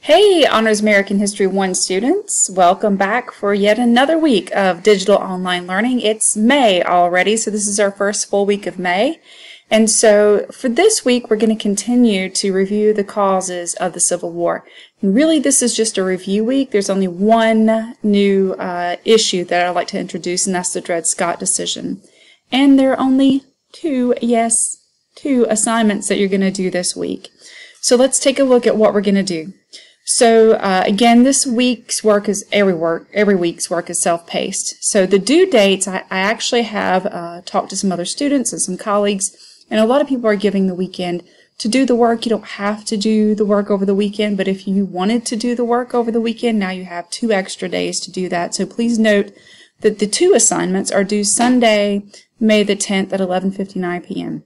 Hey, Honors American History 1 students. Welcome back for yet another week of digital online learning. It's May already, so this is our first full week of May. And so for this week, we're going to continue to review the causes of the Civil War. And really, this is just a review week. There's only one new uh, issue that I'd like to introduce, and that's the Dred Scott decision. And there are only two, yes, two assignments that you're going to do this week. So let's take a look at what we're going to do. So uh, again, this week's work is every work, every week's work is self-paced. So the due dates, I, I actually have uh, talked to some other students and some colleagues, and a lot of people are giving the weekend to do the work. You don't have to do the work over the weekend, but if you wanted to do the work over the weekend, now you have two extra days to do that. So please note that the two assignments are due Sunday, May the 10th at 11:59 p.m.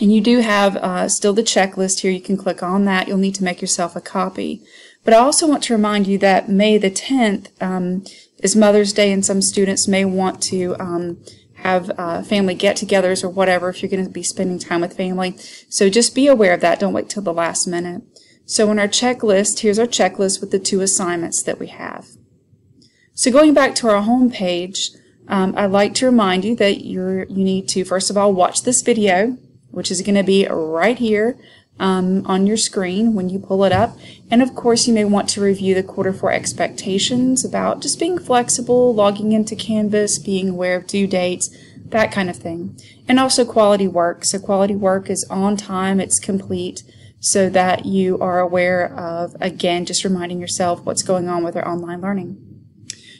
And you do have uh, still the checklist here. You can click on that. You'll need to make yourself a copy. But I also want to remind you that May the 10th um, is Mother's Day, and some students may want to um, have uh, family get-togethers or whatever if you're going to be spending time with family. So just be aware of that. Don't wait till the last minute. So in our checklist, here's our checklist with the two assignments that we have. So going back to our home page, um, I'd like to remind you that you're, you need to, first of all, watch this video which is going to be right here um, on your screen when you pull it up. And of course, you may want to review the quarter four expectations about just being flexible, logging into Canvas, being aware of due dates, that kind of thing. And also quality work. So quality work is on time, it's complete, so that you are aware of, again, just reminding yourself what's going on with our online learning.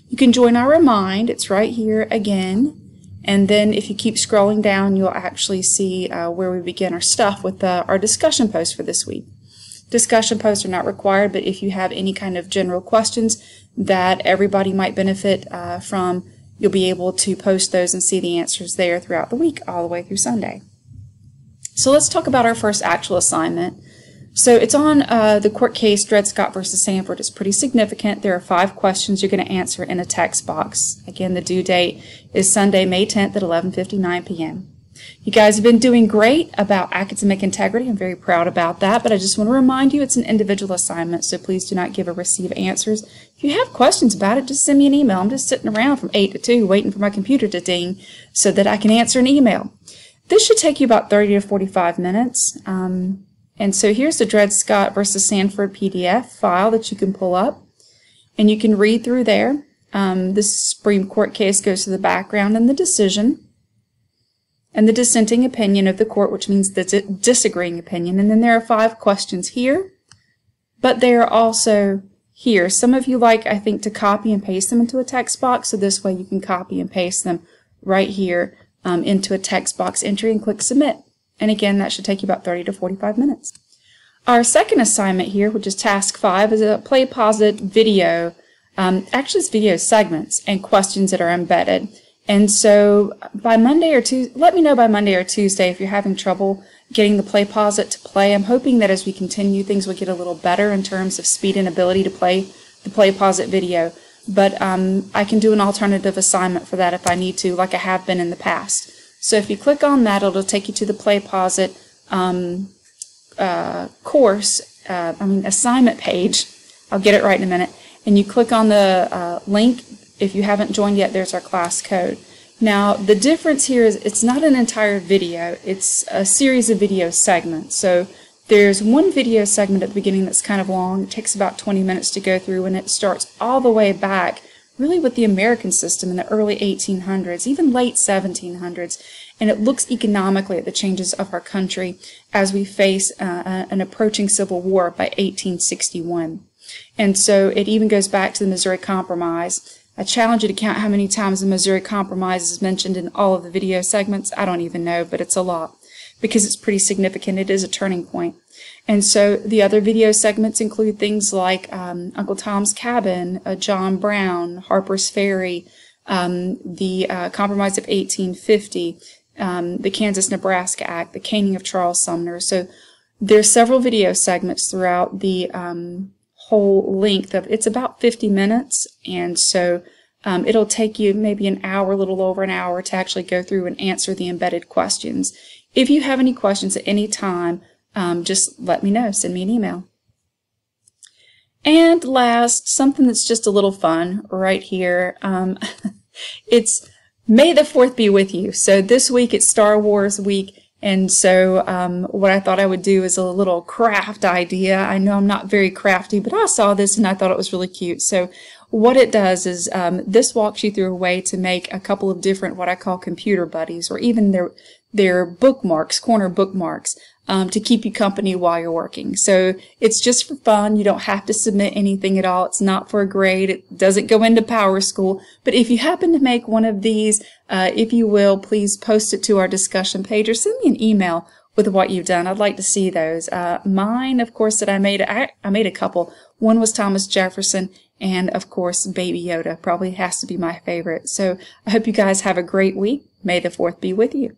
You can join our Remind. It's right here again. And then if you keep scrolling down, you'll actually see uh, where we begin our stuff with uh, our discussion post for this week. Discussion posts are not required, but if you have any kind of general questions that everybody might benefit uh, from, you'll be able to post those and see the answers there throughout the week, all the way through Sunday. So let's talk about our first actual assignment. So it's on uh, the court case Dred Scott versus Sandford. It's pretty significant. There are five questions you're going to answer in a text box. Again, the due date is Sunday, May 10th at 11:59 p.m. You guys have been doing great about academic integrity. I'm very proud about that, but I just want to remind you it's an individual assignment, so please do not give or receive answers. If you have questions about it, just send me an email. I'm just sitting around from 8 to 2 waiting for my computer to ding so that I can answer an email. This should take you about 30 to 45 minutes. Um, and so here's the Dred Scott versus Sandford PDF file that you can pull up. And you can read through there. Um, the Supreme Court case goes to the background and the decision and the dissenting opinion of the court, which means the disagreeing opinion. And then there are five questions here, but they are also here. Some of you like, I think, to copy and paste them into a text box, so this way you can copy and paste them right here um, into a text box entry and click submit. And again, that should take you about 30 to 45 minutes. Our second assignment here, which is task five, is a PlayPosit video. Um, actually, it's video segments and questions that are embedded. And so by Monday or Tuesday, let me know by Monday or Tuesday if you're having trouble getting the PlayPosit to play. I'm hoping that as we continue, things will get a little better in terms of speed and ability to play the PlayPosit video. But um, I can do an alternative assignment for that if I need to, like I have been in the past. So if you click on that, it'll take you to the PlayPosit um, uh, course, uh, I mean assignment page. I'll get it right in a minute. And you click on the uh, link. If you haven't joined yet, there's our class code. Now, the difference here is it's not an entire video. It's a series of video segments. So there's one video segment at the beginning that's kind of long. It takes about 20 minutes to go through, and it starts all the way back really with the American system in the early 1800s, even late 1700s, and it looks economically at the changes of our country as we face uh, an approaching civil war by 1861. And so it even goes back to the Missouri Compromise. I challenge you to count how many times the Missouri Compromise is mentioned in all of the video segments. I don't even know, but it's a lot because it's pretty significant. It is a turning point. And so the other video segments include things like um, Uncle Tom's Cabin, uh, John Brown, Harper's Ferry, um, the uh, Compromise of 1850, um, the Kansas-Nebraska Act, the caning of Charles Sumner. So there's several video segments throughout the um, whole length of, it's about 50 minutes, and so um, it'll take you maybe an hour, a little over an hour to actually go through and answer the embedded questions. If you have any questions at any time, um, just let me know. Send me an email. And last, something that's just a little fun right here. Um, it's May the 4th be with you. So this week it's Star Wars week. And so um, what I thought I would do is a little craft idea. I know I'm not very crafty, but I saw this and I thought it was really cute. So what it does is um, this walks you through a way to make a couple of different what I call computer buddies or even their their bookmarks, corner bookmarks, um, to keep you company while you're working. So it's just for fun. You don't have to submit anything at all. It's not for a grade. It doesn't go into Power School. But if you happen to make one of these, uh, if you will, please post it to our discussion page or send me an email with what you've done. I'd like to see those. Uh, mine, of course, that I made, I, I made a couple. One was Thomas Jefferson and of course, Baby Yoda probably has to be my favorite. So I hope you guys have a great week. May the 4th be with you.